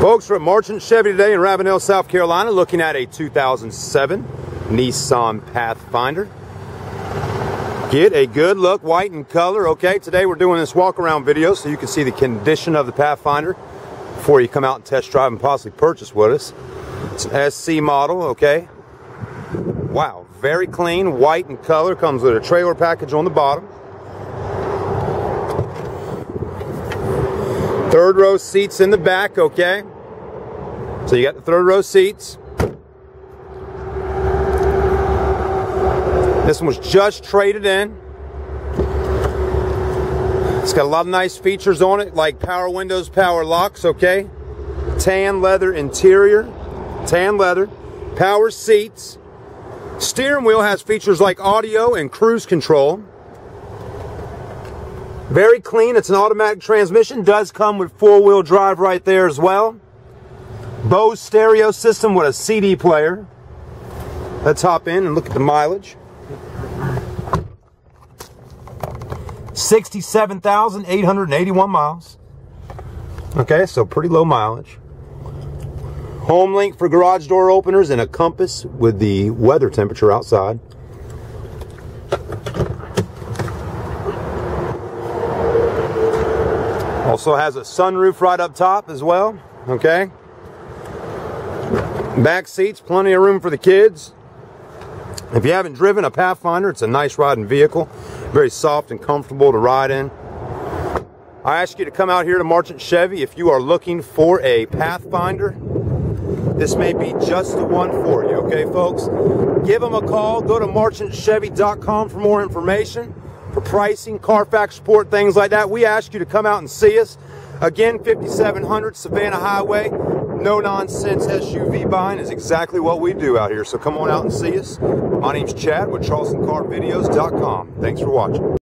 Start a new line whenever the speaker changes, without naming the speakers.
Folks, at Marchant Chevy today in Ravenel, South Carolina, looking at a 2007 Nissan Pathfinder. Get a good look, white in color, okay? Today we're doing this walk around video so you can see the condition of the Pathfinder before you come out and test drive and possibly purchase with us. It's an SE model, okay? Wow, very clean, white in color, comes with a trailer package on the bottom. Third row seats in the back, okay? So you got the third row seats. This one was just traded in. It's got a lot of nice features on it, like power windows, power locks, okay? Tan leather interior, tan leather, power seats. Steering wheel has features like audio and cruise control. Very clean. It's an automatic transmission. Does come with four-wheel drive right there as well. Bose stereo system with a CD player. Let's hop in and look at the mileage. 67,881 miles. Okay, so pretty low mileage. Home link for garage door openers and a compass with the weather temperature outside. Also has a sunroof right up top as well, okay? Back seats, plenty of room for the kids. If you haven't driven a Pathfinder, it's a nice riding vehicle. Very soft and comfortable to ride in. I ask you to come out here to Marchant Chevy if you are looking for a Pathfinder. This may be just the one for you, okay, folks? Give them a call. Go to marchantchevy.com for more information for pricing, Carfax support, things like that. We ask you to come out and see us. Again, 5700 Savannah Highway. No nonsense SUV buying is exactly what we do out here. So come on out and see us. My name's Chad with CharlestonCarVideos.com. Thanks for watching.